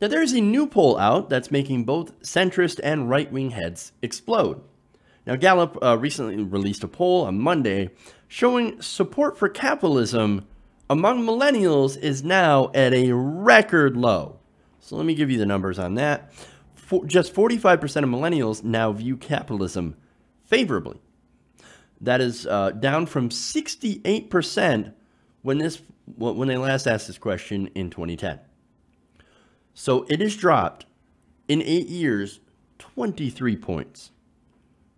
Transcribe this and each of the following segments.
Now, there's a new poll out that's making both centrist and right wing heads explode. Now, Gallup uh, recently released a poll on Monday showing support for capitalism among millennials is now at a record low. So, let me give you the numbers on that. For, just 45% of millennials now view capitalism favorably. That is uh, down from 68% when this when they last asked this question in 2010. So it has dropped in eight years 23 points.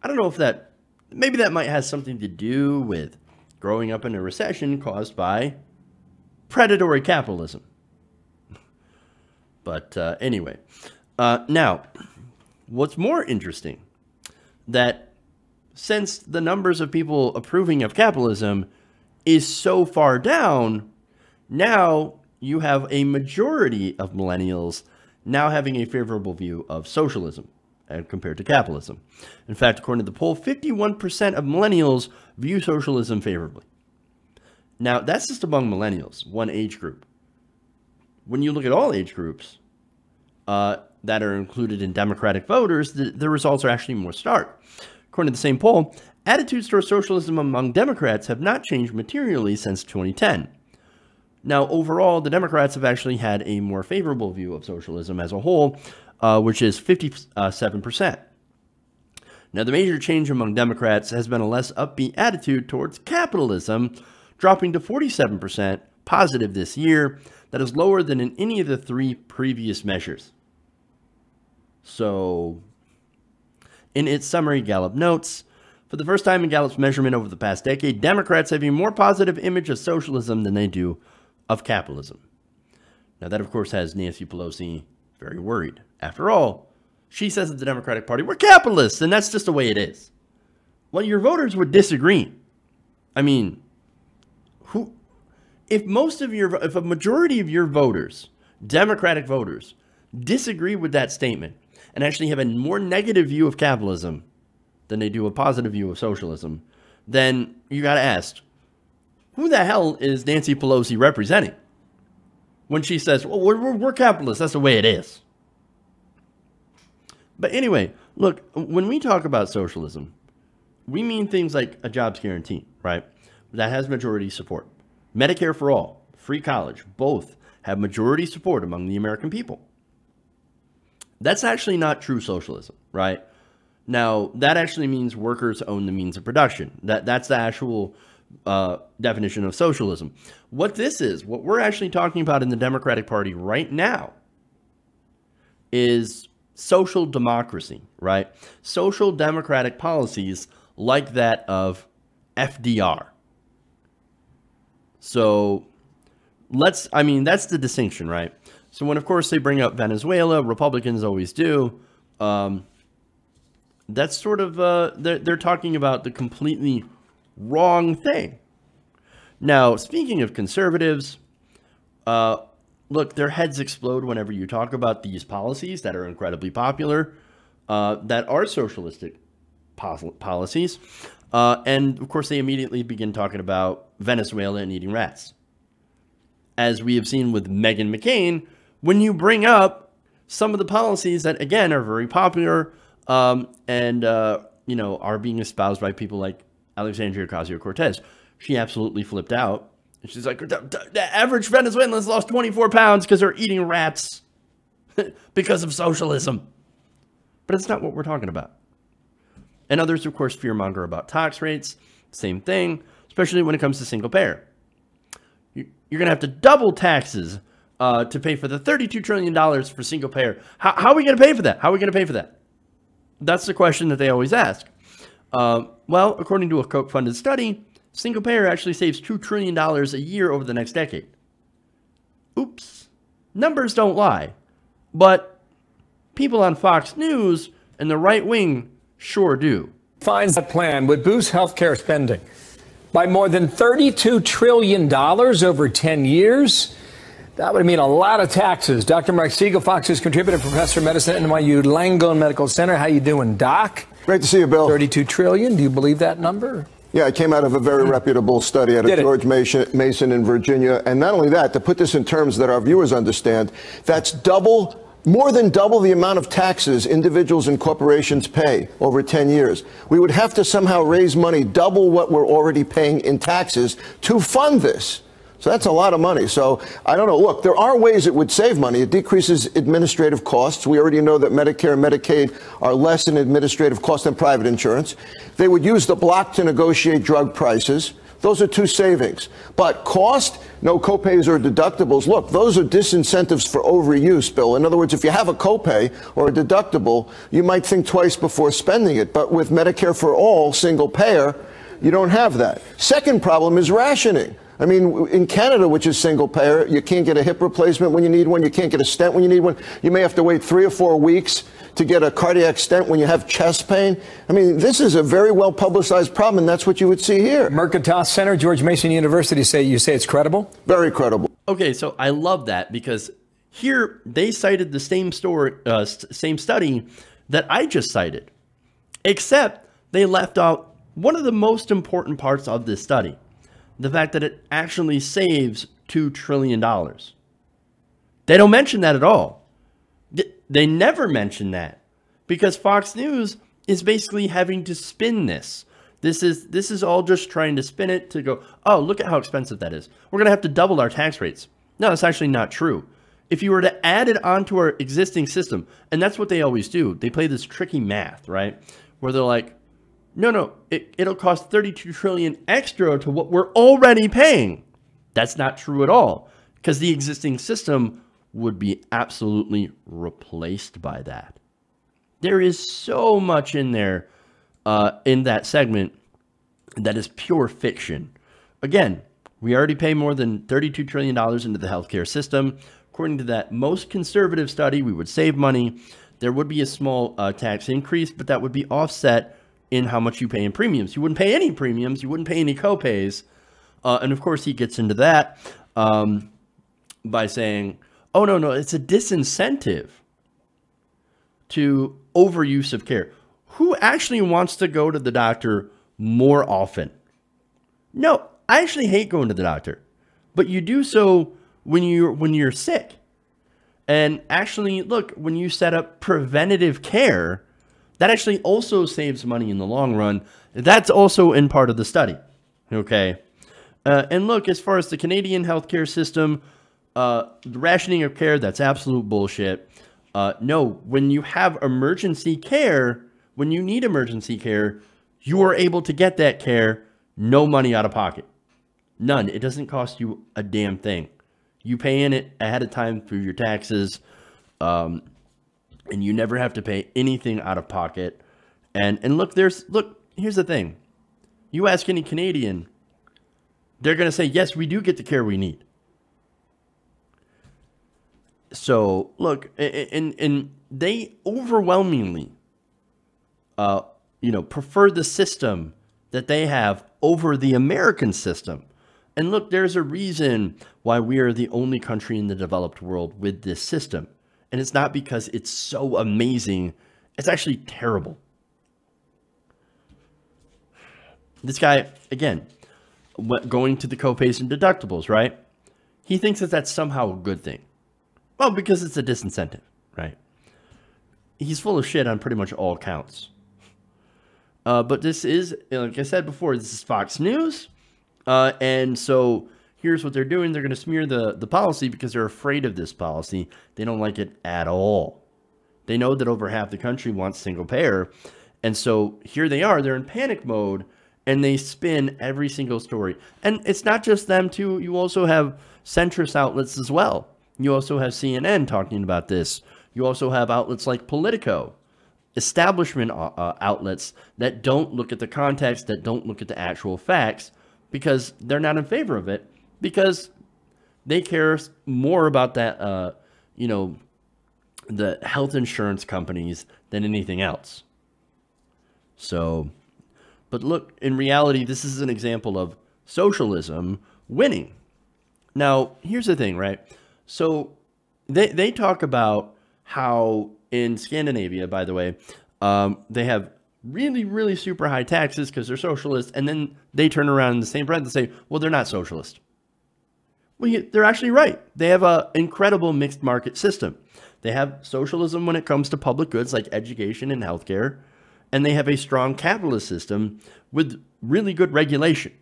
I don't know if that, maybe that might have something to do with growing up in a recession caused by predatory capitalism. But uh, anyway, uh, now, what's more interesting that since the numbers of people approving of capitalism is so far down, now you have a majority of millennials now having a favorable view of socialism compared to capitalism. In fact, according to the poll, 51% of millennials view socialism favorably. Now, that's just among millennials, one age group. When you look at all age groups uh, that are included in Democratic voters, the, the results are actually more stark. According to the same poll, attitudes towards socialism among Democrats have not changed materially since 2010. Now, overall, the Democrats have actually had a more favorable view of socialism as a whole, uh, which is 57%. Now, the major change among Democrats has been a less upbeat attitude towards capitalism, dropping to 47% positive this year. That is lower than in any of the three previous measures. So, in its summary, Gallup notes for the first time in Gallup's measurement over the past decade, Democrats have a more positive image of socialism than they do of capitalism. Now, that, of course, has Nancy Pelosi very worried. After all, she says that the Democratic Party, we're capitalists, and that's just the way it is. Well, your voters would disagree. I mean, who, if most of your, if a majority of your voters, Democratic voters, disagree with that statement and actually have a more negative view of capitalism than they do a positive view of socialism, then you got to ask, who the hell is Nancy Pelosi representing? When she says, well, we're, we're, we're capitalists, that's the way it is. But anyway, look, when we talk about socialism, we mean things like a jobs guarantee, right? That has majority support. Medicare for all, free college, both have majority support among the American people. That's actually not true socialism, right? Now, that actually means workers own the means of production. That that's the actual uh, definition of socialism. What this is, what we're actually talking about in the Democratic Party right now, is social democracy, right? Social democratic policies like that of FDR. So let's, I mean, that's the distinction, right? So when, of course, they bring up Venezuela, Republicans always do. Um, that's sort of, uh, they're, they're talking about the completely wrong thing. Now, speaking of conservatives, uh, look, their heads explode whenever you talk about these policies that are incredibly popular, uh, that are socialistic policies. Uh, and of course, they immediately begin talking about Venezuela and eating rats. As we have seen with Meghan McCain, when you bring up some of the policies that, again, are very popular um, and, uh, you know, are being espoused by people like Alexandria Ocasio Cortez. She absolutely flipped out. And she's like, the average Venezuelans lost 24 pounds because they're eating rats because of socialism. But it's not what we're talking about. And others, of course, fearmonger about tax rates. Same thing, especially when it comes to single payer. You're going to have to double taxes uh, to pay for the $32 trillion for single payer. How, how are we going to pay for that? How are we going to pay for that? That's the question that they always ask. Uh, well, according to a Koch funded study, single payer actually saves $2 trillion a year over the next decade. Oops. Numbers don't lie. But people on Fox News and the right wing sure do. Finds that plan would boost healthcare spending by more than $32 trillion over 10 years. That would mean a lot of taxes. Dr. Mark Siegel, Fox's contributor, professor of medicine at NYU Langone Medical Center. How you doing, Doc? Great to see you, Bill. 32 trillion. Do you believe that number? Yeah, it came out of a very mm-hmm. reputable study out of? George Mason, Mason in Virginia. And not only that, to put this in terms that our viewers understand, that's double, more than double the amount of taxes individuals and corporations pay over 10 years. We would have to somehow raise money double what we're already paying in taxes to fund this. So that's a lot of money. So I don't know. Look, there are ways it would save money. It decreases administrative costs. We already know that Medicare and Medicaid are less in administrative cost than private insurance. They would use the block to negotiate drug prices. Those are two savings. But cost, no copays or deductibles. Look, those are disincentives for overuse, Bill. In other words, if you have a copay or a deductible, you might think twice before spending it. But with Medicare for all, single payer, you don't have that. Second problem is rationing. I mean, in Canada, which is single payer, you can't get a hip replacement when you need one. You can't get a stent when you need one. You may have to wait three or four weeks to get a cardiac stent when you have chest pain. I mean, this is a very well publicized problem, and that's what you would see here. Mercatus Center, George Mason University. Say you say it's credible. Very credible. Okay, so I love that because here they cited the same story, uh, same study that I just cited, except they left out one of the most important parts of this study: the fact that it actually saves two trillion dollars. They don't mention that at all. They never mention that because Fox News is basically having to spin this. This is this is all just trying to spin it to go, oh, look at how expensive that is. We're gonna have to double our tax rates. No, that's actually not true. If you were to add it onto our existing system, and that's what they always do, they play this tricky math, right? Where they're like, no, no, it, it'll cost 32 trillion extra to what we're already paying. That's not true at all because the existing system would be absolutely replaced by that. There is so much in there uh, in that segment that is pure fiction. Again, we already pay more than $32 trillion into the healthcare system. According to that most conservative study, we would save money. There would be a small uh, tax increase, but that would be offset in how much you pay in premiums. You wouldn't pay any premiums, you wouldn't pay any copays. Uh, and of course, he gets into that um, by saying, oh, no, no, it's a disincentive to overuse of care. Who actually wants to go to the doctor more often? No, I actually hate going to the doctor, but you do so when you're when you're sick. And actually, look, when you set up preventative care, that actually also saves money in the long run. That's also in part of the study. Okay. Uh, and look, as far as the Canadian healthcare system, uh, the rationing of care, that's absolute bullshit. Uh, no, when you have emergency care, when you need emergency care, you are able to get that care, no money out of pocket. None. It doesn't cost you a damn thing. You pay in it ahead of time through your taxes, um, and you never have to pay anything out of pocket. And and look, there's look. Here's the thing. You ask any Canadian, they're gonna say yes, we do get the care we need. So look, and and they overwhelmingly, uh, you know, prefer the system that they have over the American system. And look, there's a reason why we are the only country in the developed world with this system. And it's not because it's so amazing, it's actually terrible. This guy, again, going to the copays and deductibles, right? He thinks that that's somehow a good thing. Well, because it's a disincentive, right? He's full of shit on pretty much all counts. Uh, but this is, like I said before, this is Fox News. Uh, and so here's what they're doing. They're going to smear the, the policy because they're afraid of this policy. They don't like it at all. They know that over half the country wants single payer. And so here they are. They're in panic mode and they spin every single story. And it's not just them, too. You also have centrist outlets as well. You also have CNN talking about this. You also have outlets like Politico establishment uh, uh, outlets that don't look at the context, that don't look at the actual facts, because they're not in favor of it, because they care more about that, uh, you know, the health insurance companies than anything else. So, but look, in reality, this is an example of socialism winning. Now, here's the thing, right? So they, they talk about how in Scandinavia, by the way, um, they have really, really super high taxes because they're socialist, and then they turn around in the same breath and say, well, they're not socialist. Well, they're actually right. They have an incredible mixed market system. They have socialism when it comes to public goods like education and healthcare, and they have a strong capitalist system with really good regulation.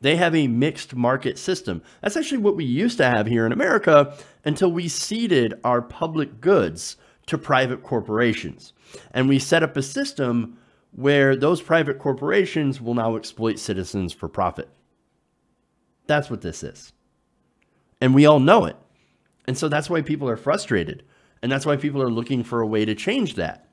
They have a mixed market system. That's actually what we used to have here in America until we ceded our public goods to private corporations. And we set up a system where those private corporations will now exploit citizens for profit. That's what this is. And we all know it. And so that's why people are frustrated. And that's why people are looking for a way to change that.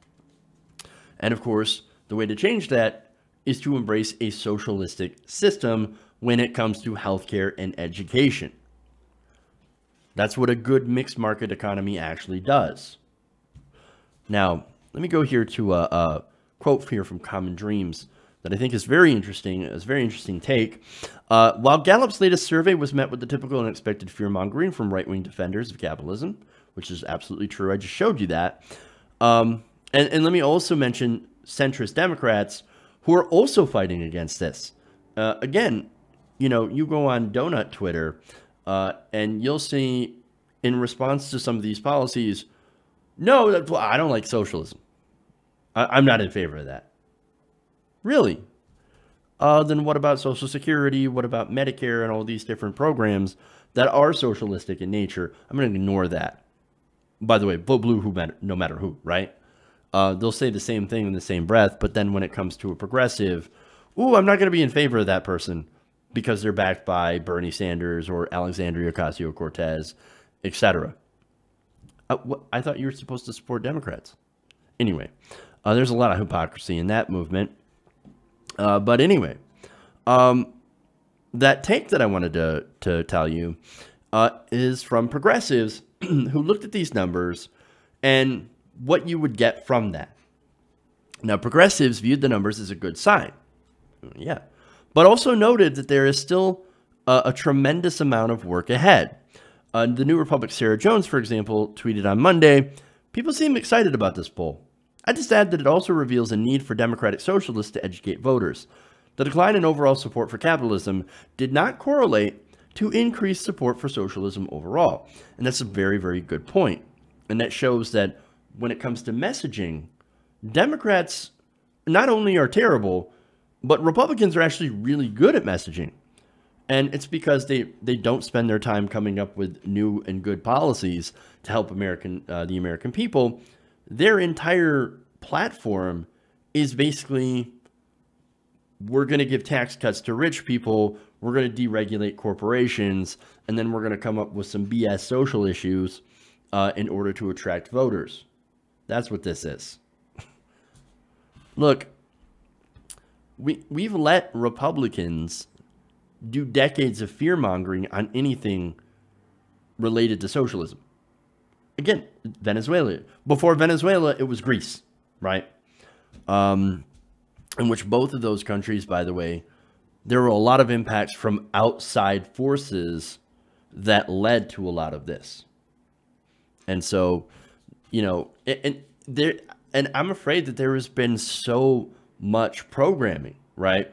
And of course, the way to change that is to embrace a socialistic system when it comes to healthcare and education. That's what a good mixed market economy actually does. Now, let me go here to a, a quote here from Common Dreams that I think is very interesting. It's a very interesting take. Uh, while Gallup's latest survey was met with the typical and expected fear mongering from right wing defenders of capitalism, which is absolutely true, I just showed you that. Um, and, and let me also mention centrist Democrats who are also fighting against this. Uh, again, you know, you go on Donut Twitter uh, and you'll see in response to some of these policies, no, I don't like socialism. I, am not in favor of that. Really? Uh, then what about Social Security? What about Medicare and all these different programs that are socialistic in nature? I'm going to ignore that. By the way, vote blue who matter, no matter who, right? Uh, they'll say the same thing in the same breath, but then when it comes to a progressive, ooh, I'm not going to be in favor of that person because they're backed by Bernie Sanders or Alexandria Ocasio Cortez, etc. Uh, I thought you were supposed to support Democrats. Anyway, uh, there's a lot of hypocrisy in that movement. Uh, but anyway, um, that take that I wanted to, to tell you uh, is from progressives who looked at these numbers and what you would get from that. Now, progressives viewed the numbers as a good sign. Yeah. But also noted that there is still a, a tremendous amount of work ahead. Uh, the New Republic Sarah Jones, for example, tweeted on Monday People seem excited about this poll. I just add that it also reveals a need for democratic socialists to educate voters. The decline in overall support for capitalism did not correlate to increased support for socialism overall. And that's a very, very good point. And that shows that when it comes to messaging, Democrats not only are terrible, but Republicans are actually really good at messaging. And it's because they, they don't spend their time coming up with new and good policies to help American uh, the American people. Their entire platform is basically we're going to give tax cuts to rich people, we're going to deregulate corporations, and then we're going to come up with some BS social issues uh, in order to attract voters. That's what this is. Look, we we've let Republicans do decades of fear mongering on anything related to socialism. Again, Venezuela. Before Venezuela, it was Greece, right? Um, in which both of those countries, by the way, there were a lot of impacts from outside forces that led to a lot of this. And so, you know, and there, and I'm afraid that there has been so much programming, right,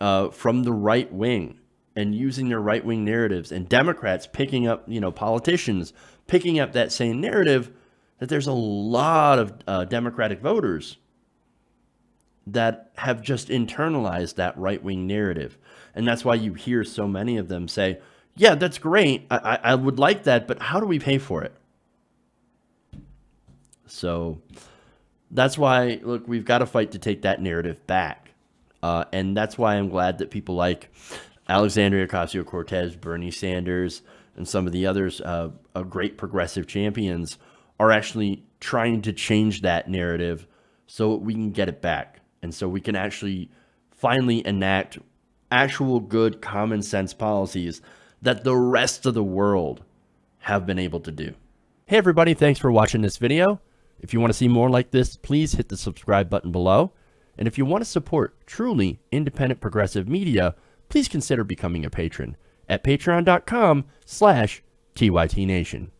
uh, from the right wing and using their right wing narratives, and Democrats picking up, you know, politicians picking up that same narrative, that there's a lot of uh, Democratic voters that have just internalized that right wing narrative. And that's why you hear so many of them say, yeah, that's great. I, I, would like that, but how do we pay for it? So that's why, look, we've got to fight to take that narrative back. Uh, and that's why I'm glad that people like Alexandria Ocasio Cortez, Bernie Sanders, and some of the others, uh, great progressive champions, are actually trying to change that narrative so we can get it back. And so we can actually finally enact actual good common sense policies that the rest of the world have been able to do. Hey everybody, thanks for watching this video. If you want to see more like this, please hit the subscribe button below. And if you want to support truly independent progressive media, please consider becoming a patron at patreon.com slash TYTNation.